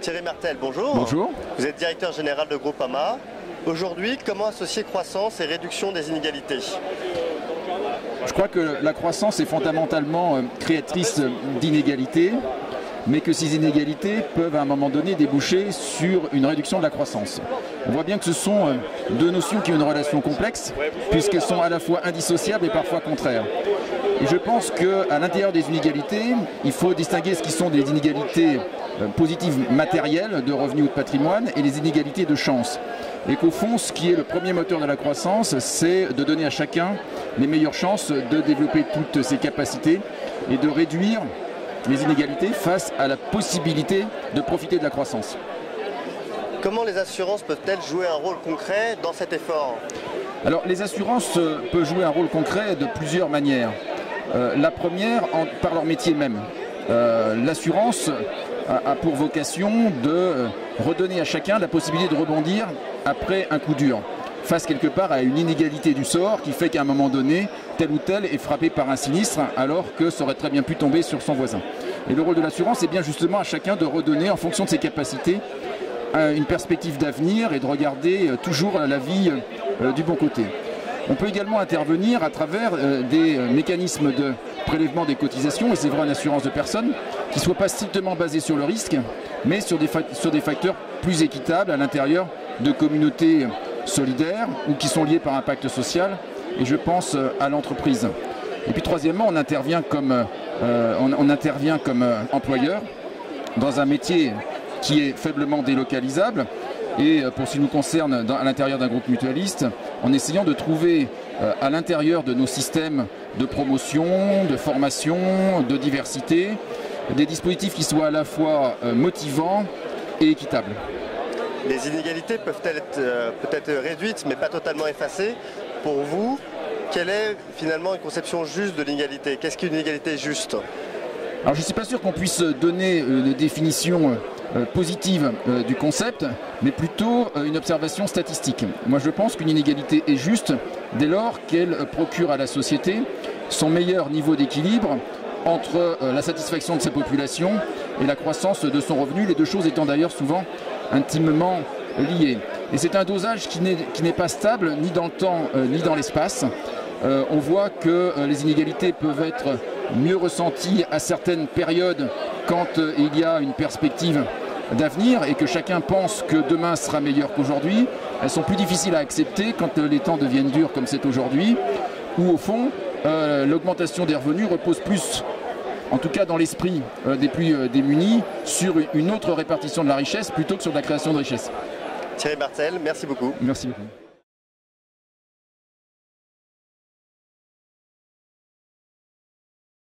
Thierry Martel, bonjour. Bonjour. Vous êtes directeur général de Groupama. Aujourd'hui, comment associer croissance et réduction des inégalités? Je crois que la croissance est fondamentalement euh, créatrice d'inégalités, mais que ces inégalités peuvent à un moment donné déboucher sur une réduction de la croissance. On voit bien que ce sont euh, deux notions qui ont une relation complexe, puisqu'elles sont à la fois indissociables et parfois contraires. Je pense qu'à l'intérieur des inégalités, il faut distinguer ce qui sont des inégalités euh, positives matérielles de revenus ou de patrimoine et les inégalités de chance. Et qu'au fond, ce qui est le premier moteur de la croissance, c'est de donner à chacun les meilleures chances de développer toutes ses capacités et de réduire les inégalités face à la possibilité de profiter de la croissance. Comment les assurances peuvent-elles jouer un rôle concret dans cet effort? Alors les assurances euh, peuvent jouer un rôle concret de plusieurs manières. Euh, la première, par leur métier même. Euh, l'assurance a, pour vocation de redonner à chacun la possibilité de rebondir après un coup dur face quelque part à une inégalité du sort qui fait qu'à un moment donné, tel ou tel est frappé par un sinistre alors que ça aurait très bien pu tomber sur son voisin. Et le rôle de l'assurance est bien justement à chacun de redonner en fonction de ses capacités une perspective d'avenir et de regarder toujours la vie du bon côté. On peut également intervenir à travers euh, des euh, mécanismes de prélèvement des cotisations, et c'est vrai en assurance de personnes, qui ne soient pas strictement basés sur le risque, mais sur des facteurs plus équitables à l'intérieur de communautés solidaires ou qui sont liées par un pacte social, et je pense euh, à l'entreprise. Et puis troisièmement, on intervient comme, intervient comme employeur dans un métier qui est faiblement délocalisable, et pour ce qui nous concerne à l'intérieur d'un groupe mutualiste, en essayant de trouver euh, à l'intérieur de nos systèmes de promotion, de formation, de diversité, des dispositifs qui soient à la fois euh, motivants et équitables. Les inégalités peuvent-elles être euh, peut-être réduites mais pas totalement effacées. Pour vous, quelle est finalement une conception juste de l'inégalité? Qu'est-ce qu'une inégalité juste? Alors je ne suis pas sûr qu'on puisse donner une définition euh, positive euh, du concept, mais plutôt euh, une observation statistique. Moi je pense qu'une inégalité est juste dès lors qu'elle procure à la société son meilleur niveau d'équilibre entre la satisfaction de sa population et la croissance de son revenu, les deux choses étant d'ailleurs souvent intimement liées. Et c'est un dosage qui n'est pas stable ni dans le temps ni dans l'espace. on voit que les inégalités peuvent être mieux ressenties à certaines périodes quand il y a une perspective d'avenir et que chacun pense que demain sera meilleur qu'aujourd'hui, elles sont plus difficiles à accepter quand euh, les temps deviennent durs comme c'est aujourd'hui, où au fond, euh, l'augmentation des revenus repose plus, en tout cas dans l'esprit euh, des plus démunis, sur une autre répartition de la richesse plutôt que sur la création de richesse. Thierry Martel, merci beaucoup. Merci beaucoup.